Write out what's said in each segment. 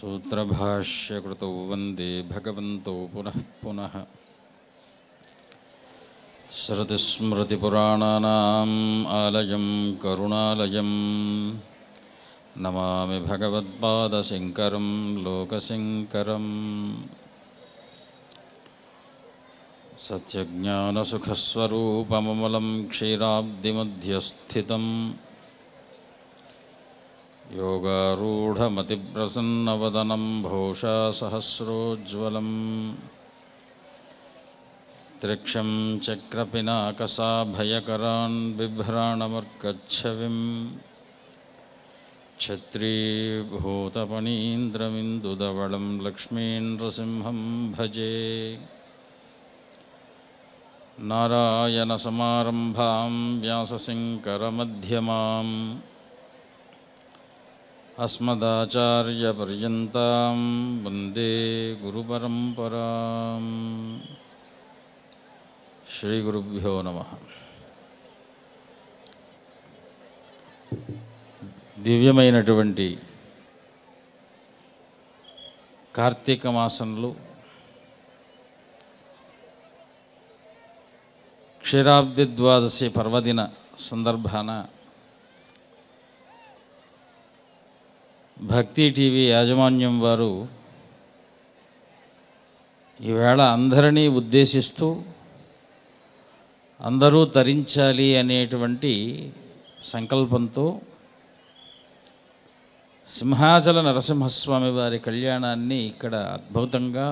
सूत्रभाष्यकृतौ वंदे भगवन्तौ पुनः पुनः। श्रुतिस्मृतिपुराणानाम् आलयं करुणालयं नमामि भगवत्पादशङ्करं लोकशङ्करम्। सत्यज्ञानसुखस्वरूपममलं क्षीराब्धिमध्यस्थितम्। योगारूढमतिप्रसन्नवदनं भूषासहस्रोज्ज्वलम्। त्रिक्षं चक्रपिनाकसाभयकरान् बिभ्राणमर्कच्छविं छत्रीभूतपणीन्द्रमिन्दुदवलं लक्ष्मीन्द्रसिंहं भजे। नारायण नारायणसमारम्भां व्यासशङ्करमध्यमाम् अस्मदाचार्यपर्यन्तां वन्दे गुरुपरम्पराम् శ్రీగురుభ్యో నమ దివ్యమైనటువంటి కార్తీక మాసంలో క్షీరాబ్ది ద్వాదశి పర్వదిన సందర్భాన భక్తి టీవీ యాజమాన్యం వారు ఈవేళ అందరినీ ఉద్దేశిస్తూ అందరూ తరించాలి అనేటువంటి సంకల్పంతో సింహాచల నరసింహస్వామి వారి కళ్యాణాన్ని ఇక్కడ అద్భుతంగా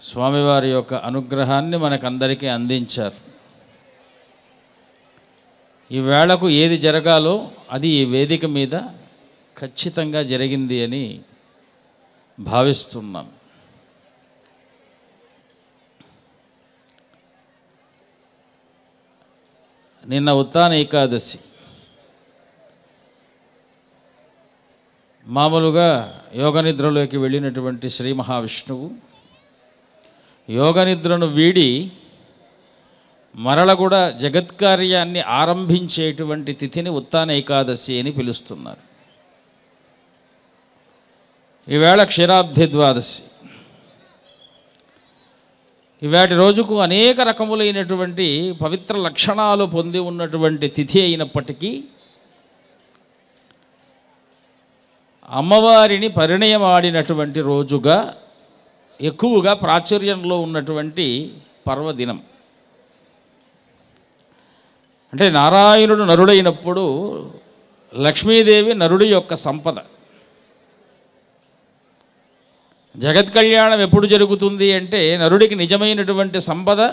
స్వామివారి యొక్క అనుగ్రహాన్ని మనకందరికీ అందించారు. ఈ వేళకు ఏది జరగాలో అది ఈ వేదిక మీద ఖచ్చితంగా జరిగింది అని భావిస్తున్నాను నిన్న ఉత్తాన ఏకాదశి. మామూలుగా యోగ నిద్రలోకి వెళ్ళినటువంటి శ్రీ మహావిష్ణువు యోగ నిద్రను వీడి మరల కూడా జగత్కార్యాన్ని ఆరంభించేటువంటి తిథిని ఉత్తాన ఏకాదశి అని పిలుస్తున్నారు. ఈవేళ క్షీరాబ్ది ద్వాదశి. ఇవాటి రోజుకు అనేక రకములైనటువంటి పవిత్ర లక్షణాలు పొంది ఉన్నటువంటి తిథి అయినప్పటికీ అమ్మవారిని పరిణయమాడినటువంటి రోజుగా ఎక్కువగా ప్రాచుర్యంలో ఉన్నటువంటి పర్వదినం. అంటే నారాయణుడు నరుడైనప్పుడు లక్ష్మీదేవి నరుడి యొక్క సంపద. జగత్ కళ్యాణం ఎప్పుడు జరుగుతుంది అంటే నరుడికి నిజమైనటువంటి సంపద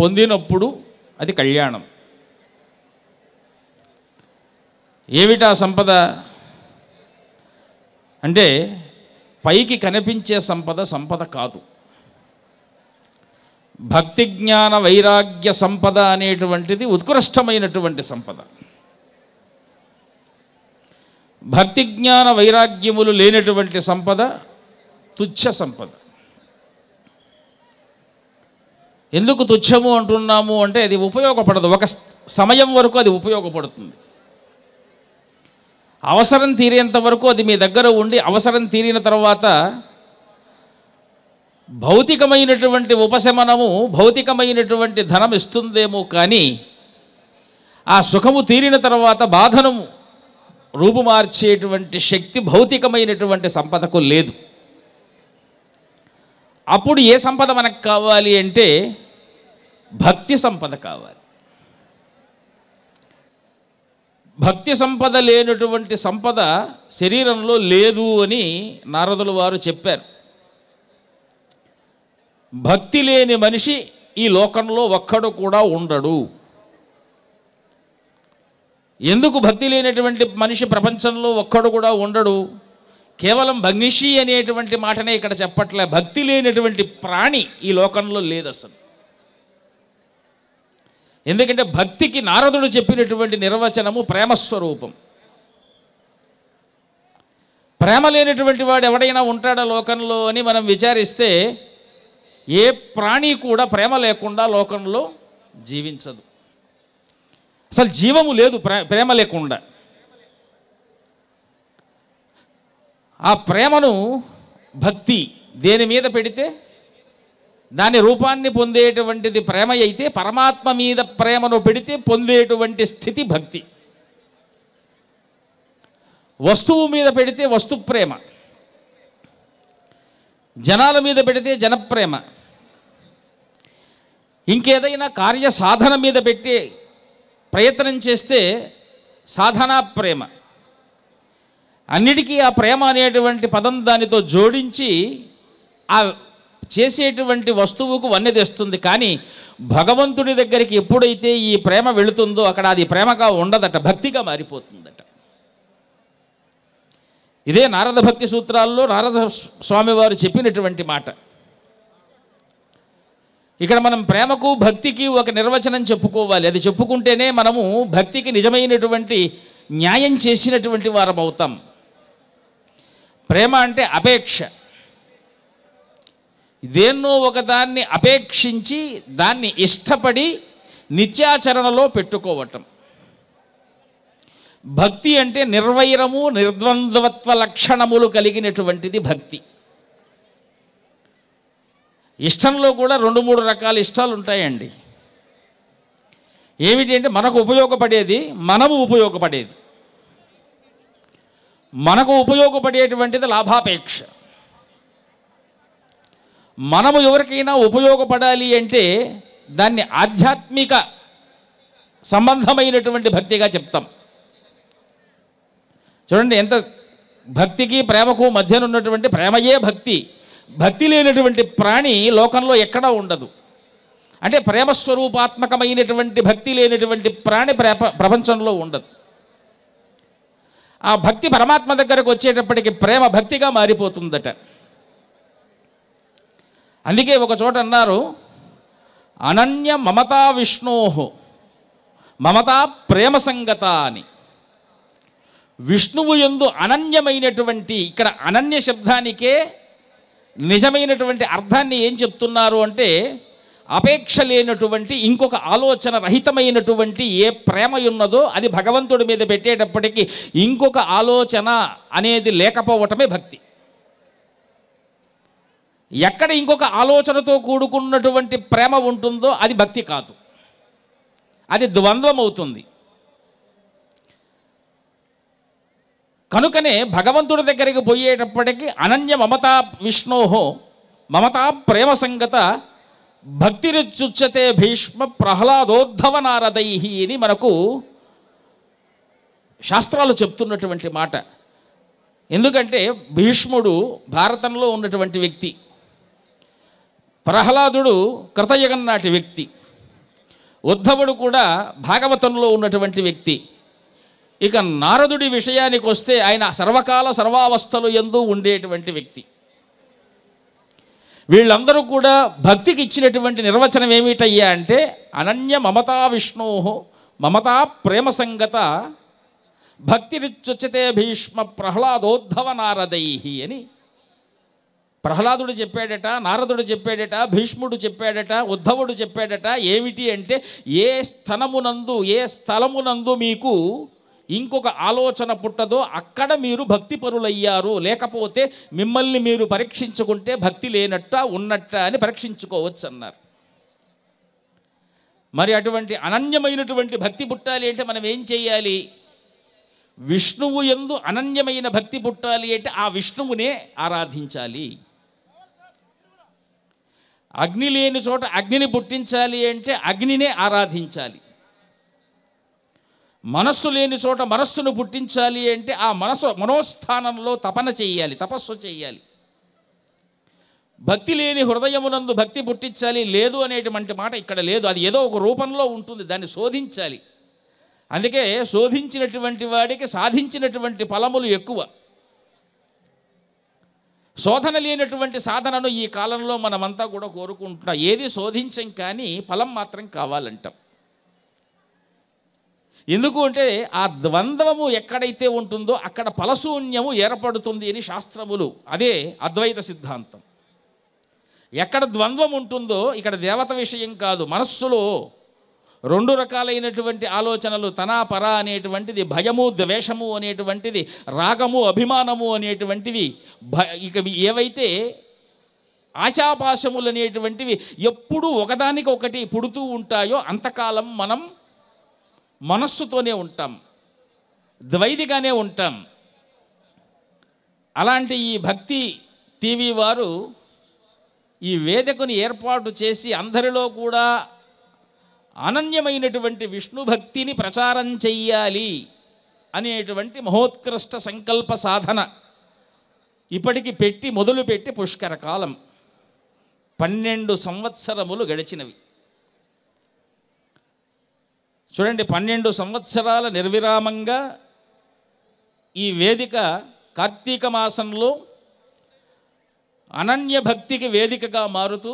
పొందినప్పుడు అది కళ్యాణం. ఏమిటా సంపద? అంటే పైకి కనిపించే సంపద సంపద కాదు. భక్తి జ్ఞాన వైరాగ్య సంపద అనేటువంటిది ఉత్కృష్టమైనటువంటి సంపద. భక్తి జ్ఞాన వైరాగ్యములు లేనటువంటి సంపద తుచ్చ సంపద. ఎందుకు తుచ్చము అంటున్నాము అంటే అది ఉపయోగపడదు. ఒక సమయం వరకు అది ఉపయోగపడుతుంది. అవసరం తీరేంత వరకు అది మీ దగ్గర ఉండి అవసరం తీరిన తర్వాత భౌతికమైనటువంటి ఉపశమనము భౌతికమైనటువంటి ధనం ఇస్తుందేమో కానీ ఆ సుఖము తీరిన తర్వాత బాధను రూపుమార్చేటువంటి శక్తి భౌతికమైనటువంటి సంపదకు లేదు. అప్పుడు ఏ సంపద మనకు కావాలి అంటే భక్తి సంపద కావాలి. భక్తి సంపద లేనటువంటి సంపద శరీరంలో లేదు అని నారదుల వారు చెప్పారు. భక్తి లేని మనిషి ఈ లోకంలో ఒక్కడు కూడా ఉండడు. ఎందుకు భక్తి లేనటువంటి మనిషి ప్రపంచంలో ఒక్కడు కూడా ఉండడు? కేవలం భగ్నిషి అనేటువంటి మాటనే ఇక్కడ చెప్పట్లే. భక్తి లేనటువంటి ప్రాణి ఈ లోకంలో లేదు అసలు ఎందుకంటే భక్తికి నారదుడు చెప్పినటువంటి నిర్వచనము ప్రేమస్వరూపం. ప్రేమ లేనటువంటి వాడు ఎవడైనా ఉంటాడా లోకంలో అని మనం విచారిస్తే ఏ ప్రాణి కూడా ప్రేమ లేకుండా లోకంలో జీవించదు. అసలు జీవము లేదు ప్రేమ లేకుండా. ఆ ప్రేమను భక్తి దేని మీద పెడితే దాని రూపాన్ని పొందేటువంటిది ప్రేమ అయితే పరమాత్మ మీద ప్రేమను పెడితే పొందేటువంటి స్థితి భక్తి. వస్తువు మీద పెడితే వస్తు ప్రేమ. జనాల మీద పెడితే జనప్రేమ. ఇంకేదైనా కార్య సాధన మీద పెట్టి ప్రయత్నం చేస్తే సాధనా ప్రేమ. అన్నిటికీ ఆ ప్రేమ అనేటువంటి పదం దానితో జోడించి ఆ చేసేటువంటి వస్తువుకు వన్నె తెస్తుంది. కానీ భగవంతుడి దగ్గరికి ఎప్పుడైతే ఈ ప్రేమ వెళుతుందో అక్కడ అది ప్రేమగా ఉండదట భక్తిగా మారిపోతుందట. ఇదే నారద భక్తి సూత్రాల్లో నారద స్వామివారు చెప్పినటువంటి మాట. ఇక్కడ మనం ప్రేమకు భక్తికి ఒక నిర్వచనం చెప్పుకోవాలి. అది చెప్పుకుంటేనే మనము భక్తికి నిజమైనటువంటి న్యాయం చేసినటువంటి వారం అవుతాం. ప్రేమ అంటే అపేక్ష. దేన్నో ఒకదాన్ని అపేక్షించి దాన్ని ఇష్టపడి నిత్యాచరణలో పెట్టుకోవటం. భక్తి అంటే నిర్వైరము నిర్ద్వంద్వత్వ లక్షణములు కలిగినటువంటిది భక్తి. ఇష్టంలో కూడా రెండు మూడు రకాల ఇష్టాలు ఉంటాయండి. ఏమిటి అంటే మనకు ఉపయోగపడేది మనము ఉపయోగపడేది. మనకు ఉపయోగపడేటువంటిది లాభాపేక్ష. మనము ఎవరికైనా ఉపయోగపడాలి అంటే దాన్ని ఆధ్యాత్మిక సంబంధమైనటువంటి భక్తిగా చెప్తాం. చూడండి ఎంత భక్తికి ప్రేమకు మధ్యన ఉన్నటువంటి ప్రేమయే భక్తి. భక్తి లేనటువంటి ప్రాణి లోకంలో ఎక్కడా ఉండదు. అంటే ప్రేమస్వరూపాత్మకమైనటువంటి భక్తి లేనటువంటి ప్రాణి ప్రేప ప్రపంచంలో ఉండదు. ఆ భక్తి పరమాత్మ దగ్గరకు వచ్చేటప్పటికి ప్రేమ భక్తిగా మారిపోతుందట. అందుకే ఒక చోట అన్నారు అనన్య మమతా విష్ణోహో మమతా ప్రేమ సంగత అని విష్ణువు ఎందు అనన్యమైనటువంటి ఇక్కడ అనన్య శబ్దానికే నిజమైనటువంటి అర్థాన్ని ఏం చెప్తున్నారు అంటే అపేక్ష లేనటువంటి ఇంకొక ఆలోచన రహితమైనటువంటి ఏ ప్రేమ ఉన్నదో అది భగవంతుడి మీద పెట్టేటప్పటికీ ఇంకొక ఆలోచన అనేది లేకపోవటమే భక్తి. ఎక్కడ ఇంకొక ఆలోచనతో కూడుకున్నటువంటి ప్రేమ ఉంటుందో అది భక్తి కాదు. అది ద్వంద్వం అవుతుంది కనుకనే భగవంతుడి దగ్గరికి పోయేటప్పటికి అనన్య మమతా విష్ణోహో మమతా ప్రేమ సంగత భక్తిరుచుచ్చతే భీష్మ ప్రహ్లాదోద్ధవ నారదైహి అని మనకు శాస్త్రాలు చెప్తున్నటువంటి మాట. ఎందుకంటే భీష్ముడు భారతంలో ఉన్నటువంటి వ్యక్తి. ప్రహ్లాదుడు కృతయుగం నాటి వ్యక్తి. ఉద్ధవుడు కూడా భాగవతంలో ఉన్నటువంటి వ్యక్తి. ఇక నారదుడి విషయానికి వస్తే ఆయన సర్వకాల సర్వావస్థలు ఎందు ఉండేటువంటి వ్యక్తి. వీళ్ళందరూ కూడా భక్తికి ఇచ్చినటువంటి నిర్వచనం ఏమిటయ్యా అంటే అనన్య మమతా విష్ణో మమతా ప్రేమ సంగత భక్తిరిచ్యుచ్చతే భీష్మ ప్రహ్లాదోద్ధవ నారదై అని. ప్రహ్లాదుడు చెప్పాడట నారదుడు చెప్పాడట భీష్ముడు చెప్పాడట ఉద్ధవుడు చెప్పాడట ఏమిటి అంటే ఏ స్థనమునందు ఏ స్థలమునందు మీకు ఇంకొక ఆలోచన పుట్టదో అక్కడ మీరు భక్తి పరులయ్యారు లేకపోతే మిమ్మల్ని మీరు పరీక్షించుకుంటే భక్తి లేనట్ట ఉన్నట్ట అని పరీక్షించుకోవచ్చు అన్నారు మరి అటువంటి అనన్యమైనటువంటి భక్తి పుట్టాలి అంటే మనం ఏం చేయాలి? విష్ణువు ఎందు అనన్యమైన భక్తి పుట్టాలి అంటే ఆ విష్ణువునే ఆరాధించాలి. అగ్ని లేని చోట అగ్నిని పుట్టించాలి అంటే అగ్నినే ఆరాధించాలి. మనస్సు లేని చోట మనస్సును పుట్టించాలి అంటే ఆ మనసు మనోస్థానంలో తపన చేయాలి తపస్సు చేయాలి. భక్తి లేని హృదయమునందు భక్తి పుట్టించాలి లేదు అనేటువంటి మాట ఇక్కడ లేదు. అది ఏదో ఒక రూపంలో ఉంటుంది దాన్ని శోధించాలి. అందుకే శోధించినటువంటి వాడికి సాధించినటువంటి ఫలములు ఎక్కువ. శోధన లేనటువంటి సాధనను ఈ కాలంలో మనమంతా కూడా కోరుకుంటున్నాం. ఏది శోధించం కానీ ఫలం మాత్రం కావాలంటాం. ఎందుకు అంటే ఆ ద్వంద్వము ఎక్కడైతే ఉంటుందో అక్కడ ఫలశూన్యము ఏర్పడుతుంది అని శాస్త్రములు. అదే అద్వైత సిద్ధాంతం. ఎక్కడ ద్వంద్వం ఉంటుందో ఇక్కడ దేవత విషయం కాదు మనస్సులో రెండు రకాలైనటువంటి ఆలోచనలు తనా పర అనేటువంటిది భయము ద్వేషము అనేటువంటిది రాగము అభిమానము అనేటువంటివి భ ఇక ఏవైతే ఆశాపాశములు అనేటువంటివి ఎప్పుడు ఒకదానికి ఒకటి పుడుతూ ఉంటాయో అంతకాలం మనం మనస్సుతోనే ఉంటాం. ద్వైదిగానే ఉంటాం. అలాంటి ఈ భక్తి టీవీ వారు ఈ వేదికను ఏర్పాటు చేసి అందరిలో కూడా అనన్యమైనటువంటి విష్ణు భక్తిని ప్రచారం చెయ్యాలి అనేటువంటి మహోత్కృష్ట సంకల్ప సాధన ఇప్పటికి పెట్టి మొదలుపెట్టి పుష్కర కాలం. పన్నెండు సంవత్సరములు గడిచినవి. చూడండి పన్నెండు సంవత్సరాల నిర్విరామంగా ఈ వేదిక కార్తీక మాసంలో అనన్య భక్తికి వేదికగా మారుతూ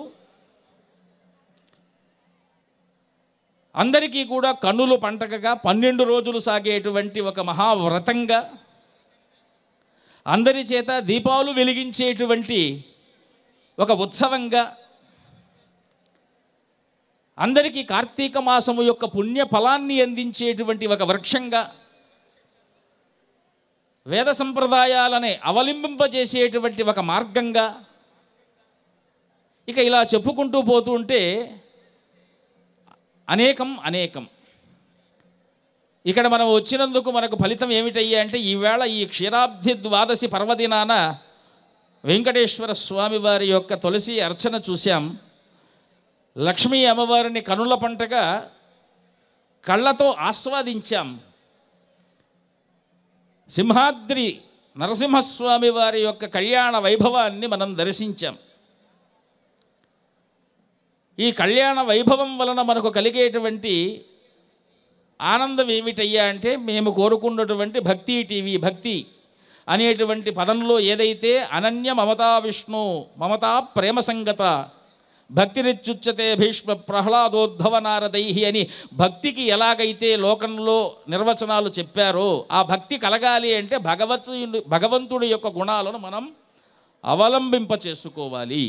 అందరికీ కూడా కన్నులు పంటకగా పన్నెండు రోజులు సాగేటువంటి ఒక మహావ్రతంగా అందరి చేత దీపాలు వెలిగించేటువంటి ఒక ఉత్సవంగా అందరికీ కార్తీక మాసము యొక్క పుణ్య ఫలాన్ని అందించేటువంటి ఒక వృక్షంగా వేద సంప్రదాయాలనే అవలింబింపజేసేటువంటి ఒక మార్గంగా ఇక ఇలా చెప్పుకుంటూ పోతూ ఉంటే అనేకం అనేకం. ఇక్కడ మనం వచ్చినందుకు మనకు ఫలితం ఏమిటయ్యా అంటే ఈవేళ ఈ క్షీరాబ్ది ద్వాదశి పర్వదినాన వెంకటేశ్వర స్వామి వారి యొక్క తులసి అర్చన చూశాం. లక్ష్మీ అమ్మవారిని కనుల పంటగా కళ్ళతో ఆస్వాదించాం. సింహాద్రి నరసింహస్వామి వారి యొక్క కళ్యాణ వైభవాన్ని మనం దర్శించాం. ఈ కళ్యాణ వైభవం వలన మనకు కలిగేటువంటి ఆనందం ఏమిటయ్యా అంటే మేము కోరుకున్నటువంటి భక్తి టీవీ భక్తి అనేటువంటి పదంలో ఏదైతే అనన్య మమతా విష్ణు మమతా ప్రేమ సంగత భక్తిరిచ్చుచ్చతే భీష్మ ప్రహ్లాదోద్ధవ నారదై అని భక్తికి ఎలాగైతే లోకంలో నిర్వచనాలు చెప్పారో ఆ భక్తి కలగాలి అంటే భగవతు భగవంతుడి యొక్క గుణాలను మనం అవలంబింప చేసుకోవాలి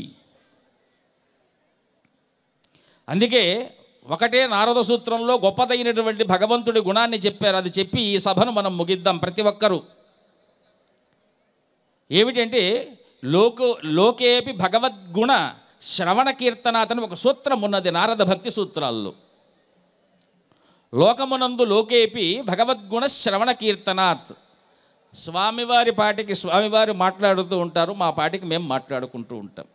అందుకే ఒకటే నారద సూత్రంలో గొప్పదైనటువంటి భగవంతుడి గుణాన్ని చెప్పారు. అది చెప్పి ఈ సభను మనం ముగిద్దాం ప్రతి ఒక్కరూ. ఏమిటంటే లోక లోకేపి భగవద్గుణ శ్రవణ కీర్తన అతను ఒక సూత్రం ఉన్నది నారద భక్తి సూత్రాల్లో. లోకమునందు లోకేపి భగవద్గుణ శ్రవణ కీర్తనాత్. స్వామివారి పాటికి స్వామివారు మాట్లాడుతూ ఉంటారు మా పాటికి మేము మాట్లాడుకుంటూ ఉంటాం.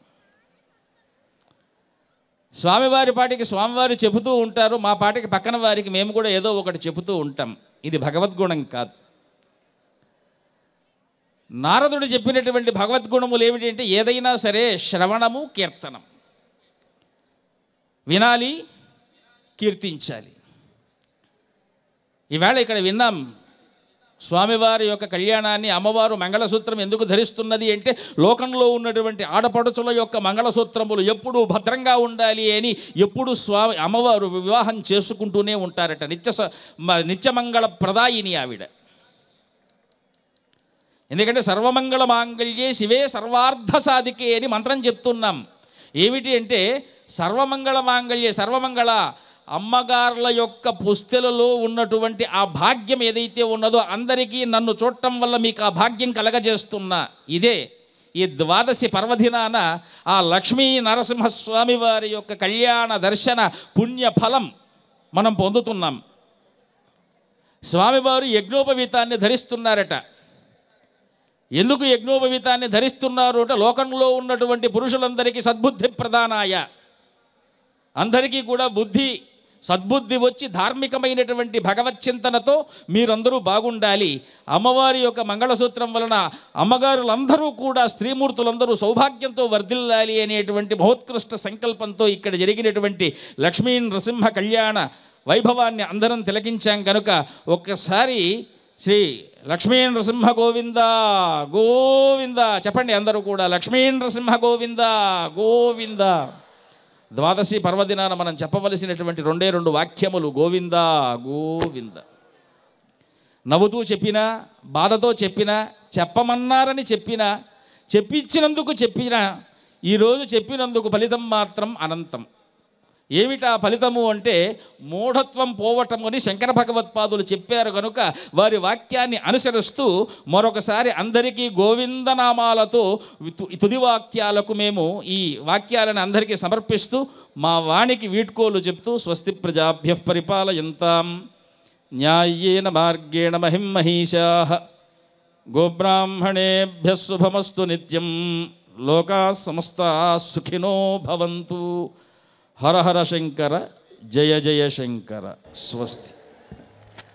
స్వామివారి పాటికి స్వామివారు చెబుతూ ఉంటారు మా పాటికి పక్కన వారికి మేము కూడా ఏదో ఒకటి చెబుతూ ఉంటాం. ఇది భగవద్గుణం కాదు. నారదుడు చెప్పినటువంటి భగవద్గుణములు ఏమిటంటే ఏదైనా సరే శ్రవణము కీర్తనం. వినాలి కీర్తించాలి. ఈవేళ ఇక్కడ విన్నాం స్వామివారి యొక్క కళ్యాణాన్ని అమ్మవారు మంగళసూత్రం ఎందుకు ధరిస్తున్నది అంటే లోకంలో ఉన్నటువంటి ఆడపడుచుల యొక్క మంగళసూత్రములు ఎప్పుడూ భద్రంగా ఉండాలి అని ఎప్పుడు స్వామి అమ్మవారు వివాహం చేసుకుంటూనే ఉంటారట. నిత్య స- మ- నిత్యమంగళ ప్రదాయిని ఆవిడ. ఎందుకంటే సర్వమంగళ మాంగళ్యే శివే సర్వార్థ సాధికే అని మంత్రం చెప్తున్నాం. ఏమిటి అంటే సర్వమంగళ మాంగళ్యే సర్వమంగళ అమ్మగారుల యొక్క పుస్తెలలో ఉన్నటువంటి ఆ భాగ్యం ఏదైతే ఉన్నదో అందరికీ నన్ను చూడటం వల్ల మీకు ఆ భాగ్యం కలగజేస్తున్నా ఇదే. ఈ ద్వాదశి పర్వదినాన ఆ లక్ష్మీ నరసింహస్వామి వారి యొక్క కళ్యాణ దర్శన పుణ్యఫలం మనం పొందుతున్నాం. స్వామివారు యజ్ఞోపవీతాన్ని ధరిస్తున్నారట. ఎందుకు యజ్ఞోపవీతాన్ని ధరిస్తున్నారు అంటే లోకంలో ఉన్నటువంటి పురుషులందరికీ సద్బుద్ధి ప్రధానాయ. అందరికీ కూడా బుద్ధి సద్బుద్ధి వచ్చి ధార్మికమైనటువంటి భగవత్ చింతనతో మీరందరూ బాగుండాలి. అమ్మవారి యొక్క మంగళసూత్రం వలన అమ్మగారులందరూ కూడా స్త్రీమూర్తులందరూ సౌభాగ్యంతో వర్ధిల్లాలి అనేటువంటి మహోత్కృష్ట సంకల్పంతో ఇక్కడ జరిగినటువంటి లక్ష్మీ నృసింహ కళ్యాణ వైభవాన్ని అందరం తిలకించాం కనుక ఒక్కసారి శ్రీ లక్ష్మీ నృసింహ గోవింద. గోవింద చెప్పండి అందరూ కూడా లక్ష్మీ నృసింహ గోవింద. గోవింద ద్వాదశి పర్వదినాన మనం చెప్పవలసినటువంటి రెండే రెండు వాక్యములు గోవింద గోవింద. నవ్వుతూ చెప్పినా బాధతో చెప్పినా చెప్పమన్నారని చెప్పినా చెప్పించినందుకు చెప్పినా ఈరోజు చెప్పినందుకు ఫలితం మాత్రం అనంతం. ఏమిటా ఫలితము అంటే మూఢత్వం పోవటం అని శంకర భగవత్పాదులు చెప్పారు కనుక వారి వాక్యాన్ని అనుసరిస్తూ మరొకసారి అందరికీ గోవిందనామాలతో తుదివాక్యాలకు తుది వాక్యాలకు మేము ఈ వాక్యాలను అందరికీ సమర్పిస్తూ మా వాణికి వీడ్కోలు చెప్తూ స్వస్తి ప్రజాభ్య పరిపాలయంతాం. న్యాయేన మార్గేణ మహిం మహిషా గోబ్రాహ్మణేభ్య శుభమస్తు నిత్యం. లోకా సమస్త సుఖినో భవంతు. హర హర శంకర జయ జయ శంకర స్వస్తి